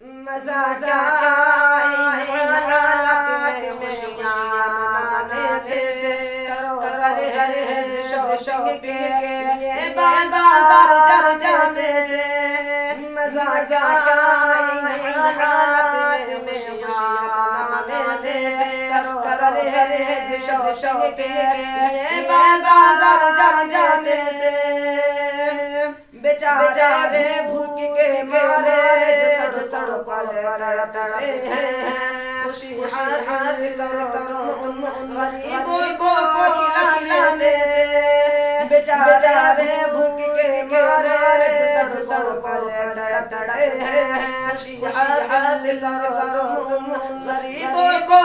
मज़ा क्या खुशियाँ मनाने से करो हरे हरे शौक के बाज़ार जल जाने से मज़ा क्या हालत में खुशियाँ मनाने से करो हरे हरे शौक के बाज़ार जल जाने से बेचारे भूख के मारे सड़कों पर तड़पते हैं। खुशी हासिल कर उन गरीबों को खिलाने से। बेचारे भूख के मारे जो सड़कों पर तड़पते हैं। खुशी हासिल कर उन गरीबों को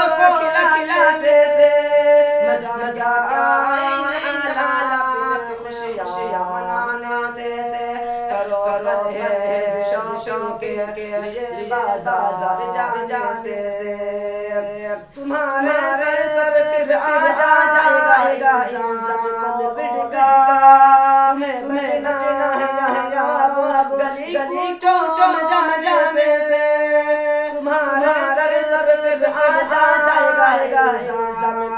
करो है शौशों के लिए बाज़ार जाने से तुम्हारे सर फिर आ जा जाएगा इंसान कोविड का तुम्हें तुम्हें नचना है यार गली गली चो चो जम जाने से तुम्हारा सर फिर आ जा, जाएगा इंसान।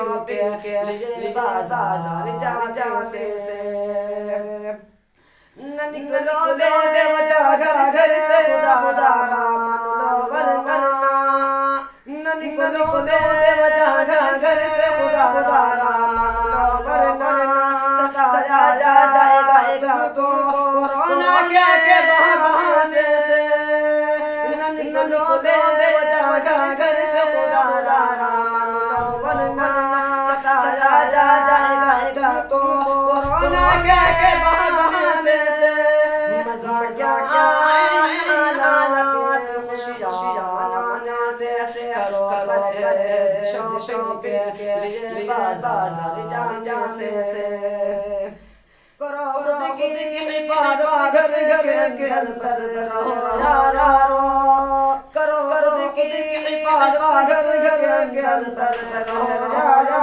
शो शो पे के लिए बाज़ार से न निकलो बे बेवजह घर घर से खुदा खुदा वरना न निकलो बे बेवजह घर घर से खुदा खुदा वरना जा जाएगा तो कोरोना के के बहाने से न निकलो बे से करो करो हरे शो शो के लिए बाज़ार जा जाने से करो खुद की हिफाजत घर घर घर बस रहो यारो करो करो की हिफाजत घर घर घर बस रहो यारो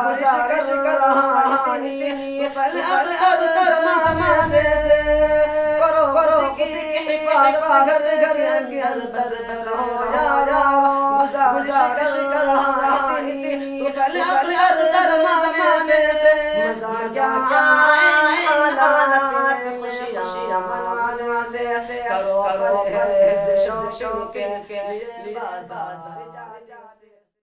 गुजारिश कर रहा है फल असद दरमा से करो करो की हिफाजत घर घर घर बस रहो okay okay